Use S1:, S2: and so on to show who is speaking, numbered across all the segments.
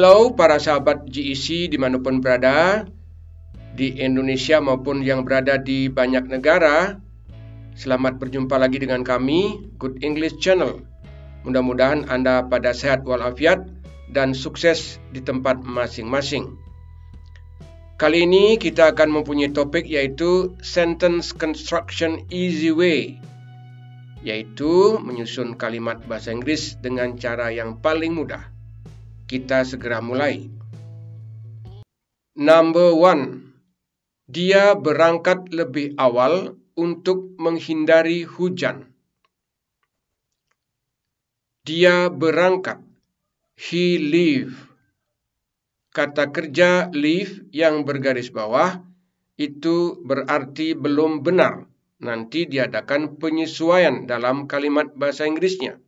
S1: Hello para sahabat GEC di mana pun berada, di Indonesia maupun yang berada di banyak negara. Selamat berjumpa lagi dengan kami, Good English Channel. Mudah-mudahan Anda pada sehat walafiat dan sukses di tempat masing-masing. Kali ini kita akan mempunyai topik yaitu Sentence Construction Easy Way yaitu menyusun kalimat bahasa Inggris dengan cara yang paling mudah. Kita segera mulai. Number one, dia berangkat lebih awal untuk menghindari hujan. Dia berangkat. He leave. Kata kerja leave yang bergaris bawah itu berarti belum benar nanti diadakan penyesuaian dalam kalimat bahasa Inggrisnya.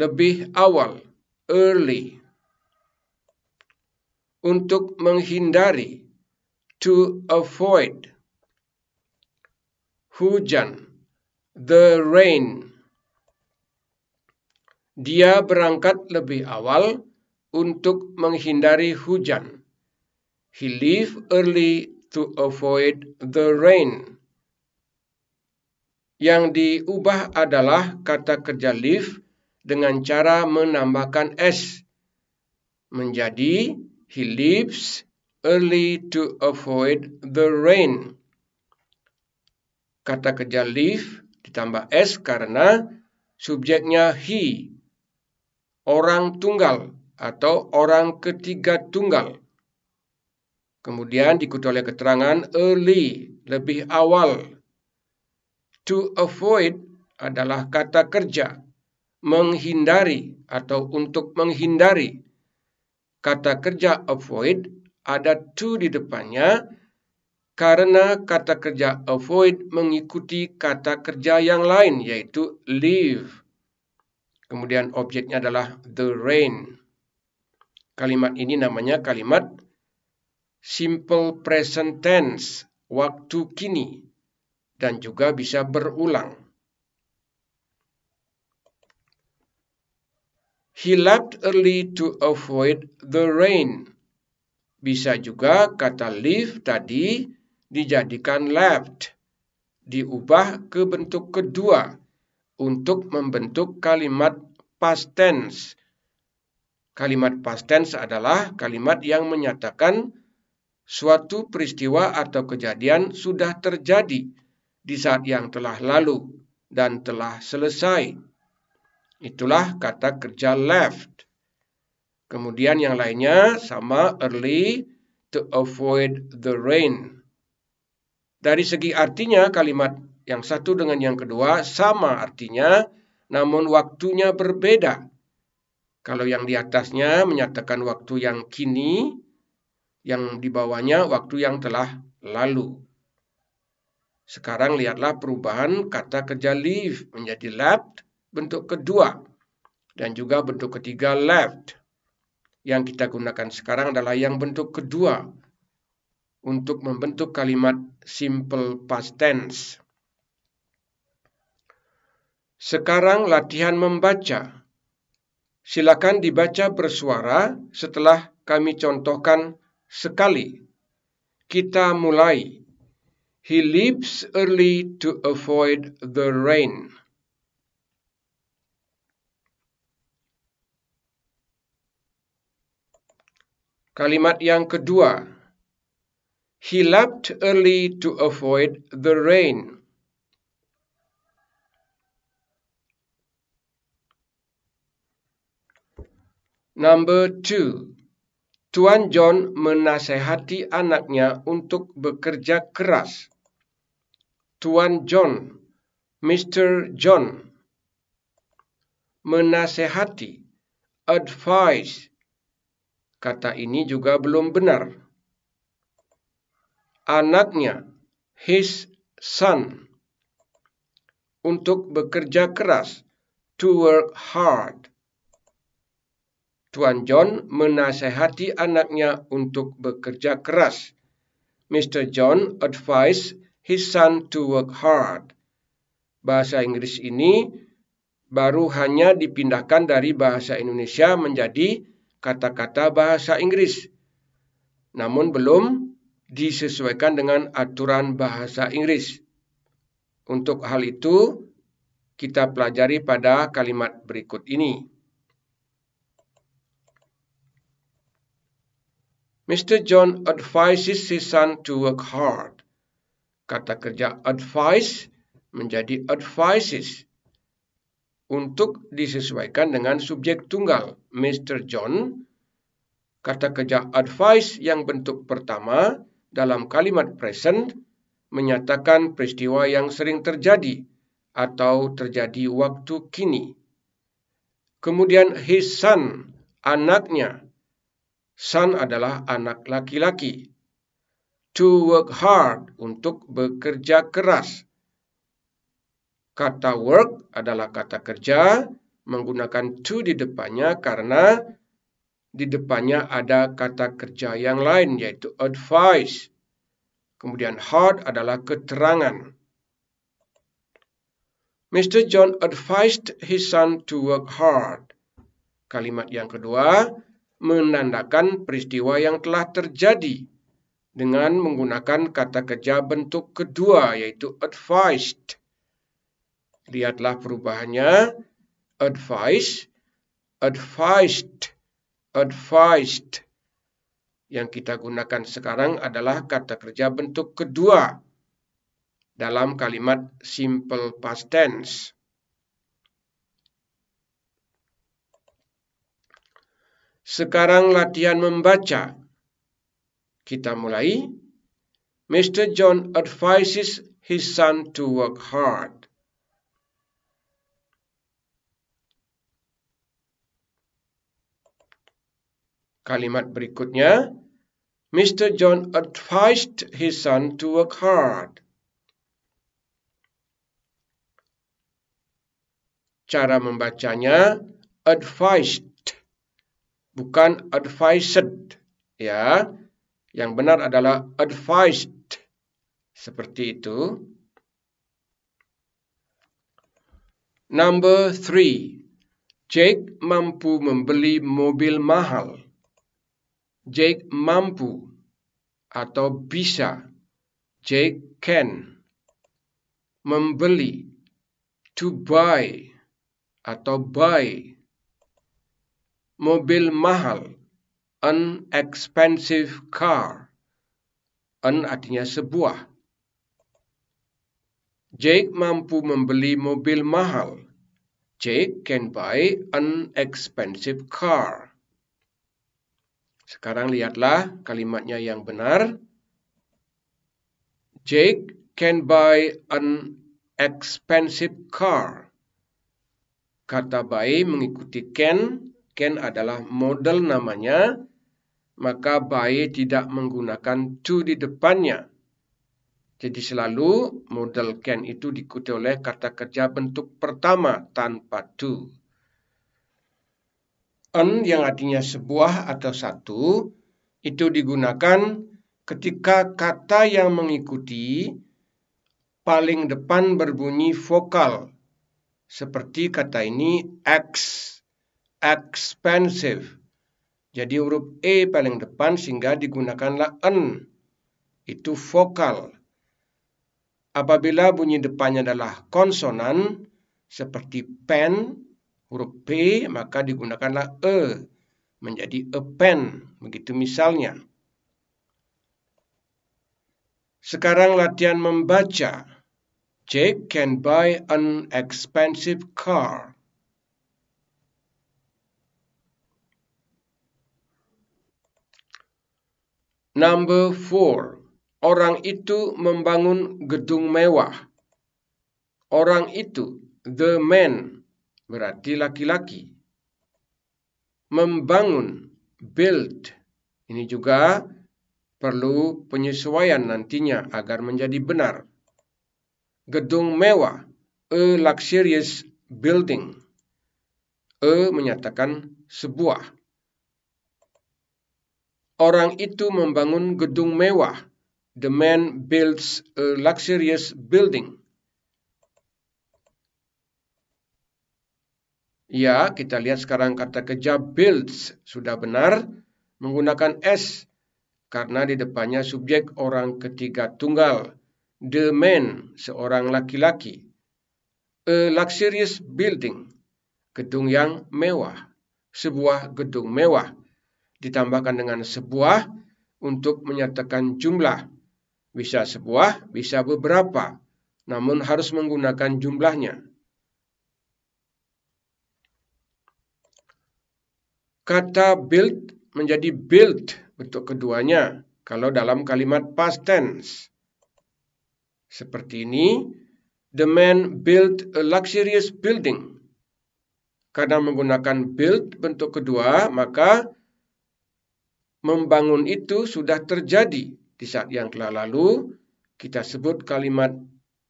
S1: Lebih awal, early. Untuk menghindari, to avoid. Hujan, the rain. Dia berangkat lebih awal untuk menghindari hujan. He leave early to avoid the rain. Yang diubah adalah kata kerja leave dengan cara menambahkan s menjadi he leaves early to avoid the rain. Kata kerja leave ditambah s karena subjeknya he, orang tunggal atau orang ketiga tunggal. Kemudian diikuti oleh keterangan early, lebih awal. To avoid adalah kata kerja, menghindari atau untuk menghindari. Kata kerja avoid ada to di depannya karena kata kerja avoid mengikuti kata kerja yang lain yaitu leave. Kemudian objeknya adalah the rain. Kalimat ini namanya kalimat simple present tense, waktu kini, dan juga bisa berulang. He left early to avoid the rain. Bisa juga kata leave tadi dijadikan left, diubah ke bentuk kedua untuk membentuk kalimat past tense. Kalimat past tense adalah kalimat yang menyatakan suatu peristiwa atau kejadian sudah terjadi di saat yang telah lalu dan telah selesai. Itulah kata kerja left. Kemudian yang lainnya sama early to avoid the rain. Dari segi artinya kalimat yang satu dengan yang kedua sama artinya namun waktunya berbeda. Kalau yang di atasnya menyatakan waktu yang kini, yang dibawanya waktu yang telah lalu. Sekarang lihatlah perubahan kata kerja leave menjadi left bentuk kedua dan juga bentuk ketiga left. Yang kita gunakan sekarang adalah yang bentuk kedua untuk membentuk kalimat simple past tense. Sekarang latihan membaca. Silakan dibaca bersuara setelah kami contohkan sekali. Kita mulai. He leaves early to avoid the rain. Kalimat yang kedua. He left early to avoid the rain. Number two. Tuan John menasehati anaknya untuk bekerja keras. Tuan John, Mr. John, menasehati, advice. Kata ini juga belum benar. Anaknya, his son, untuk bekerja keras, to work hard. Tuan John menasehati anaknya untuk bekerja keras. Mr. John advised his son to work hard. Bahasa Inggris ini baru hanya dipindahkan dari bahasa Indonesia menjadi kata-kata bahasa Inggris, namun belum disesuaikan dengan aturan bahasa Inggris. Untuk hal itu, kita pelajari pada kalimat berikut ini. Mr. John advises his son to work hard. Kata kerja advice menjadi advises untuk disesuaikan dengan subjek tunggal Mr. John. Kata kerja advice yang bentuk pertama dalam kalimat present menyatakan peristiwa yang sering terjadi atau terjadi waktu kini. Kemudian his son, anaknya, Son adalah anak laki-laki. To work hard, untuk bekerja keras. Kata work adalah kata kerja, menggunakan to di depannya karena di depannya ada kata kerja yang lain, yaitu advice. Kemudian hard adalah keterangan. Mr. John advised his son to work hard. Kalimat yang kedua, menandakan peristiwa yang telah terjadi dengan menggunakan kata kerja bentuk kedua yaitu advised. Lihatlah perubahannya. Advice, advised, advised. Yang kita gunakan sekarang adalah kata kerja bentuk kedua dalam kalimat simple past tense. Sekarang latihan membaca. Kita mulai. Mr. John advises his son to work hard. Kalimat berikutnya, Mr. John advised his son to work hard. Cara membacanya, advised bukan advised ya. Yang benar adalah advised. Seperti itu. Number three. Jake mampu membeli mobil mahal. Jake mampu atau bisa. Jake can. Membeli. To buy atau buy mobil mahal, an expensive car. An artinya sebuah. Jake mampu membeli mobil mahal. Jake can buy an expensive car. Sekarang lihatlah kalimatnya yang benar. Jake can buy an expensive car. Kata buy mengikuti can can adalah model namanya, maka by tidak menggunakan to di depannya. Jadi selalu model can itu diikuti oleh kata kerja bentuk pertama tanpa to. An yang artinya sebuah atau satu itu digunakan ketika kata yang mengikuti paling depan berbunyi vokal. Seperti kata ini X expensive. Jadi huruf E paling depan sehingga digunakanlah N. Itu vokal. Apabila bunyi depannya adalah konsonan, seperti pen, huruf P, maka digunakanlah E. Menjadi a pen. Begitu misalnya. Sekarang latihan membaca. Jake can buy an expensive car. Number four, orang itu membangun gedung mewah. Orang itu, the man, berarti laki-laki. Membangun, build, ini juga perlu penyesuaian nantinya agar menjadi benar. Gedung mewah, a luxurious building. A menyatakan sebuah. Orang itu membangun gedung mewah. The man builds a luxurious building. Ya, kita lihat sekarang kata kerja builds sudah benar menggunakan S karena di depannya subjek orang ketiga tunggal. The man, seorang laki-laki. A luxurious building, gedung yang mewah. Sebuah gedung mewah. Ditambahkan dengan sebuah untuk menyatakan jumlah. Bisa sebuah, bisa beberapa, namun harus menggunakan jumlahnya. Kata build menjadi built bentuk keduanya kalau dalam kalimat past tense. Seperti ini, the man built a luxurious building. Karena menggunakan build bentuk kedua, maka membangun itu sudah terjadi di saat yang telah lalu. Kita sebut kalimat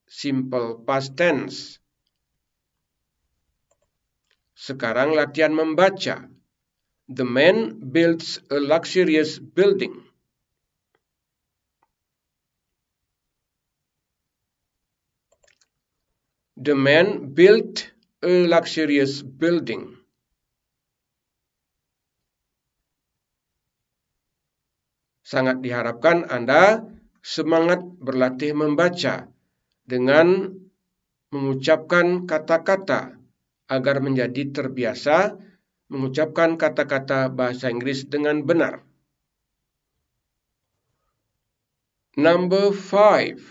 S1: simple past tense. Sekarang latihan membaca. The man builds a luxurious building. The man built a luxurious building. Sangat diharapkan Anda semangat berlatih membaca dengan mengucapkan kata-kata agar menjadi terbiasa mengucapkan kata-kata bahasa Inggris dengan benar. Number five,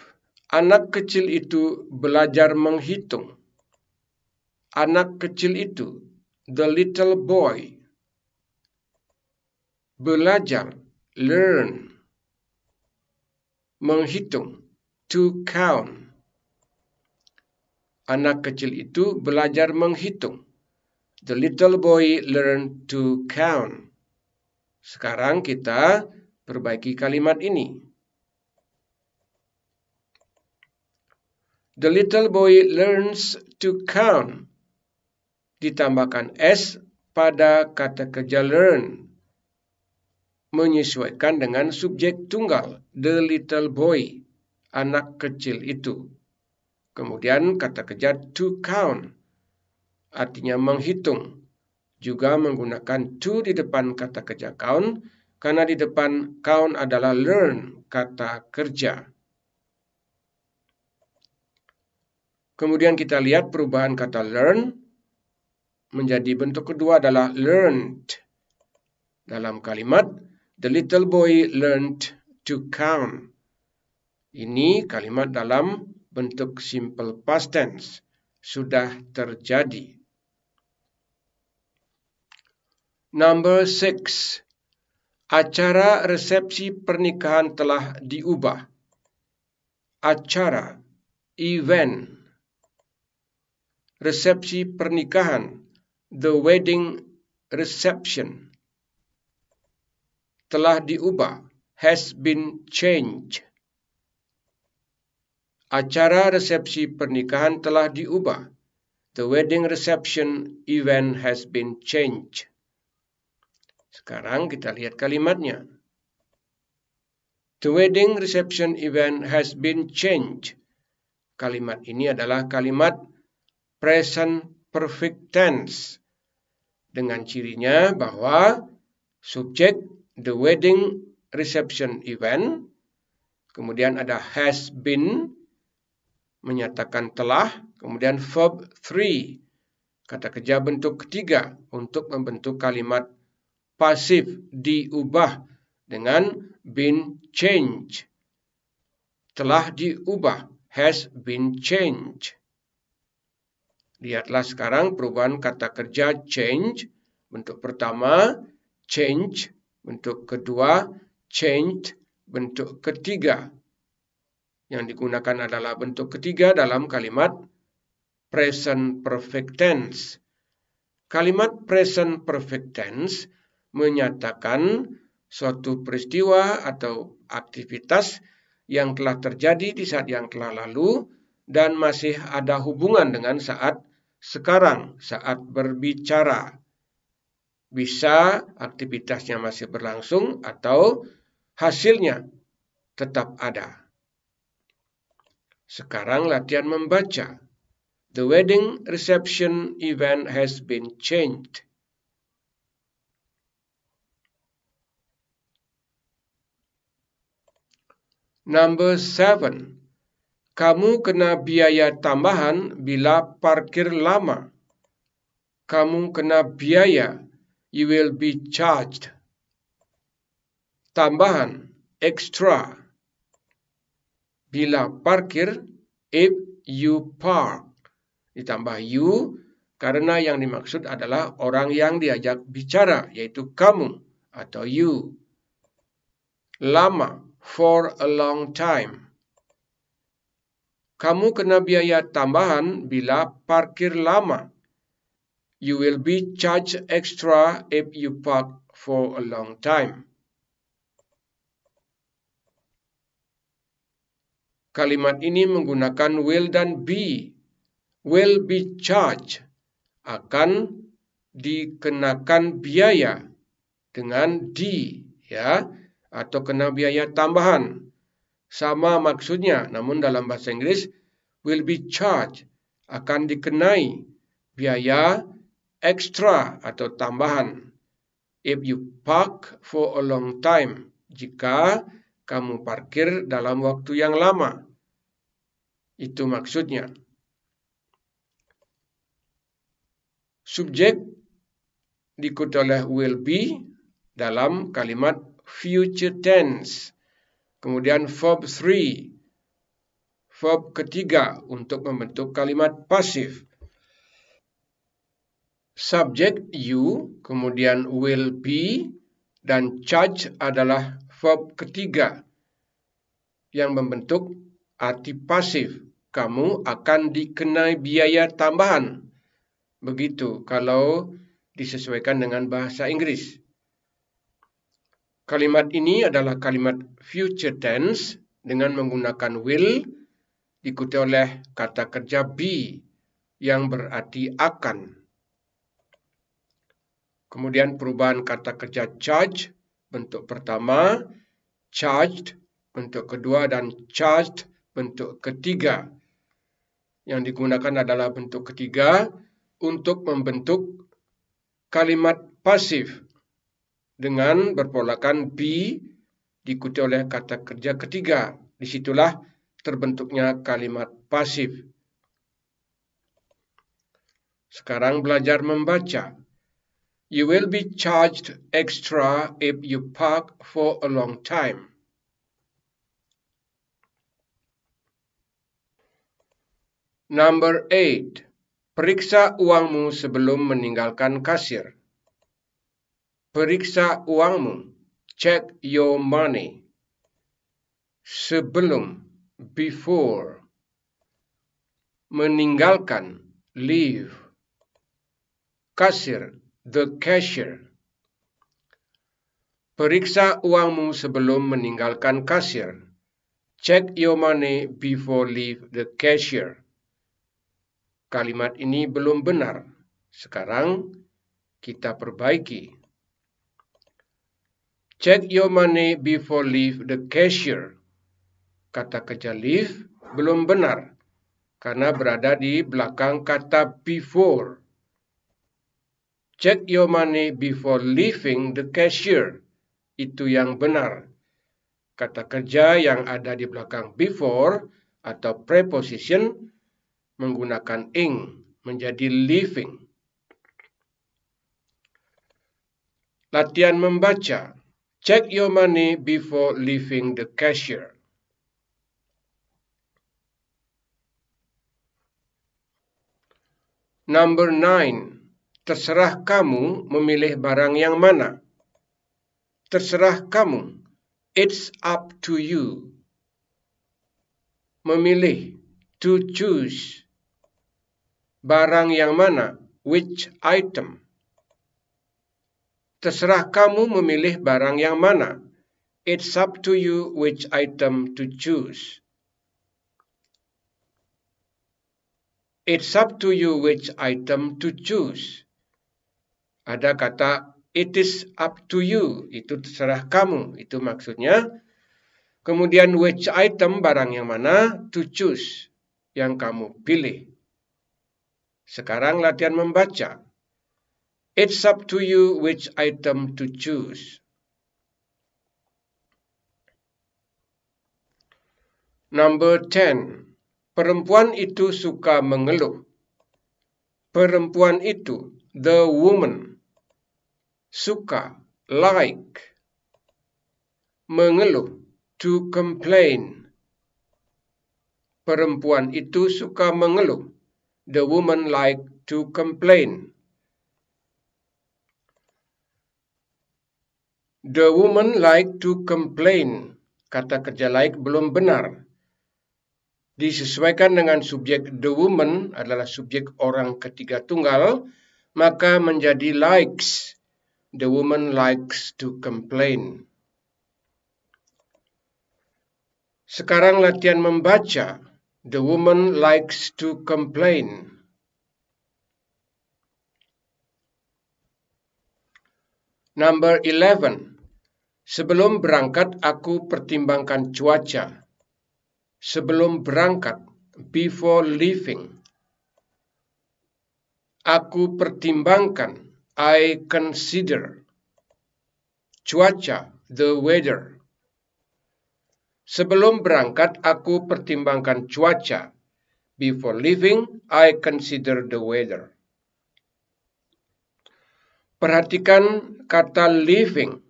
S1: anak kecil itu belajar menghitung. Anak kecil itu, the little boy, belajar, learn, menghitung, to count. Anak kecil itu belajar menghitung. The little boy learned to count. Sekarang kita perbaiki kalimat ini. The little boy learns to count. Ditambahkan S pada kata kerja learn. Menyesuaikan dengan subjek tunggal. The little boy. Anak kecil itu. Kemudian kata kerja to count artinya menghitung. Juga menggunakan to di depan kata kerja count, karena di depan count adalah learn, kata kerja. Kemudian kita lihat perubahan kata learn menjadi bentuk kedua adalah learned. Dalam kalimat, the little boy learned to count. Ini kalimat dalam bentuk simple past tense. Sudah terjadi. Number six. Acara resepsi pernikahan telah diubah. Acara, event, resepsi pernikahan, the wedding reception, telah diubah, has been changed. Acara resepsi pernikahan telah diubah. The wedding reception event has been changed. Sekarang kita lihat kalimatnya. The wedding reception event has been changed. Kalimat ini adalah kalimat present perfect tense. Dengan cirinya bahwa subjek the wedding reception event, kemudian ada has been, menyatakan telah, kemudian verb three, kata kerja bentuk ketiga untuk membentuk kalimat pasif diubah dengan been changed. Telah diubah, has been changed. Lihatlah sekarang perubahan kata kerja change. Bentuk pertama, change. Bentuk kedua, changed. Bentuk ketiga. Yang digunakan adalah bentuk ketiga dalam kalimat present perfect tense. Kalimat present perfect tense menyatakan suatu peristiwa atau aktivitas yang telah terjadi di saat yang telah lalu dan masih ada hubungan dengan saat sekarang, saat berbicara. Bisa aktivitasnya masih berlangsung atau hasilnya tetap ada. Sekarang latihan membaca. The wedding reception event has been changed. Number seven, kamu kena biaya tambahan bila parkir lama. Kamu kena biaya, you will be charged. Tambahan, extra. Bila parkir, if you park. Ditambah you, karena yang dimaksud adalah orang yang diajak bicara, yaitu kamu atau you. Lama, for a long time. Kamu kena biaya tambahan bila parkir lama. You will be charged extra if you park for a long time. Kalimat ini menggunakan will dan be. Will be charged akan dikenakan biaya dengan di ya atau kena biaya tambahan. Sama maksudnya, namun dalam bahasa Inggris will be charged akan dikenai biaya extra atau tambahan. If you park for a long time, jika kamu parkir dalam waktu yang lama. Itu maksudnya. Subjek diikuti oleh will be dalam kalimat future tense. Kemudian verb 3. Verb ketiga untuk membentuk kalimat pasif. Subjek you, kemudian will be, dan charge adalah verb ketiga yang membentuk arti pasif. Kamu akan dikenai biaya tambahan. Begitu kalau disesuaikan dengan bahasa Inggris. Kalimat ini adalah kalimat future tense dengan menggunakan will diikuti oleh kata kerja be yang berarti akan. Kemudian perubahan kata kerja charge bentuk pertama, charged bentuk kedua dan charged bentuk ketiga. Yang digunakan adalah bentuk ketiga untuk membentuk kalimat pasif dengan berpolakan be diikuti oleh kata kerja ketiga. Di situlah terbentuknya kalimat pasif. Sekarang belajar membaca. You will be charged extra if you park for a long time. Number 8. Periksa uangmu sebelum meninggalkan kasir. Periksa uangmu. Check your money. Sebelum, before. Meninggalkan, leave. Kasir, the cashier. Periksa uangmu sebelum meninggalkan kasir. Check your money before leave the cashier. Kalimat ini belum benar. Sekarang kita perbaiki. Check your money before leave the cashier. Kata kerja leave belum benar karena berada di belakang kata before. Check your money before leaving the cashier. Itu yang benar. Kata kerja yang ada di belakang before atau preposition menggunakan ing menjadi leaving. Latihan membaca. Check your money before leaving the cashier. Number 9. Terserah kamu memilih barang yang mana. Terserah kamu. It's up to you. Memilih. To choose. Barang yang mana? Which item? Terserah kamu memilih barang yang mana. It's up to you which item to choose. It's up to you which item to choose. Ada kata it is up to you, itu terserah kamu, itu maksudnya. Kemudian which item barang yang mana to choose, yang kamu pilih. Sekarang latihan membaca. It's up to you which item to choose. Number 10. Perempuan itu suka mengeluh. Perempuan itu, the woman, suka, like, mengeluh, to complain. Perempuan itu suka mengeluh. The woman like to complain. The woman like to complain. Kata kerja like belum benar disesuaikan dengan subjek the woman adalah subjek orang ketiga tunggal, maka menjadi likes. The woman likes to complain. Sekarang latihan membaca. The woman likes to complain. Number 11. Sebelum berangkat aku pertimbangkan cuaca sebelum berangkat, before leaving. Aku pertimbangkan, I consider. Cuaca, the weather. Sebelum berangkat, aku pertimbangkan cuaca. Before leaving, I consider the weather. Perhatikan kata leaving,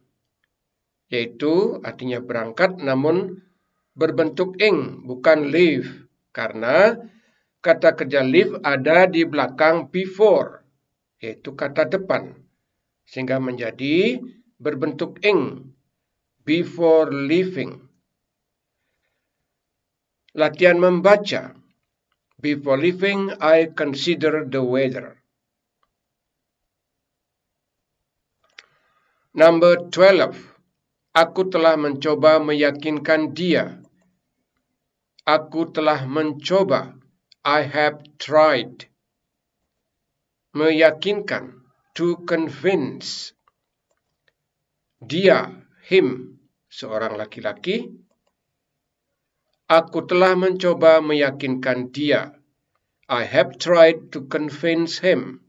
S1: yaitu artinya berangkat namun berbentuk ing, bukan live. Karena kata kerja live ada di belakang before, yaitu kata depan. Sehingga menjadi berbentuk ing, before living. Latihan membaca. Before leaving, I consider the weather. Number 12. Aku telah mencoba meyakinkan dia Aku telah mencoba. I have tried. Meyakinkan. To convince. Dia, him, seorang laki-laki. Aku telah mencoba meyakinkan dia. I have tried to convince him.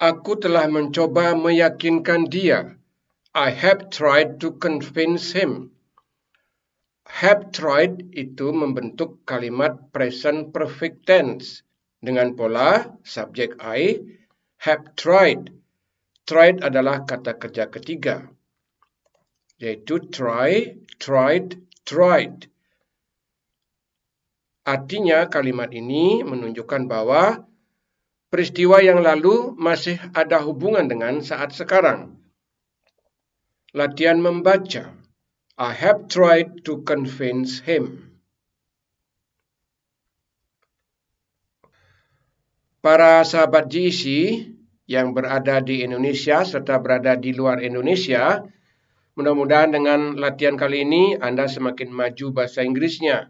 S1: Aku telah mencoba meyakinkan dia. I have tried to convince him. Have tried itu membentuk kalimat present perfect tense dengan pola subjek I have tried. Tried adalah kata kerja ketiga yaitu try, tried, tried. Artinya kalimat ini menunjukkan bahwa peristiwa yang lalu masih ada hubungan dengan saat sekarang. Latihan membaca. I have tried to convince him. Para sahabat GEC yang berada di Indonesia serta berada di luar Indonesia, mudah-mudahan dengan latihan kali ini Anda semakin maju bahasa Inggrisnya.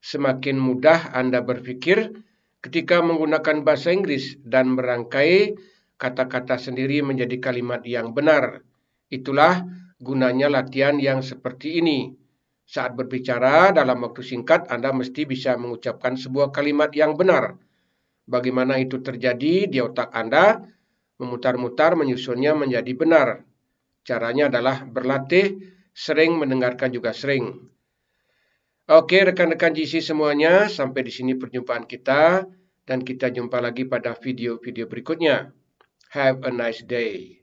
S1: Semakin mudah Anda berpikir ketika menggunakan bahasa Inggris dan merangkai kata-kata sendiri menjadi kalimat yang benar. Itulah gunanya latihan yang seperti ini. Saat berbicara dalam waktu singkat, Anda mesti bisa mengucapkan sebuah kalimat yang benar. Bagaimana itu terjadi di otak Anda, memutar-mutar menyusunnya menjadi benar. Caranya adalah berlatih, sering mendengarkan juga sering. Oke, rekan-rekan GC semuanya, sampai di sini perjumpaan kita dan kita jumpa lagi pada video-video berikutnya. Have a nice day.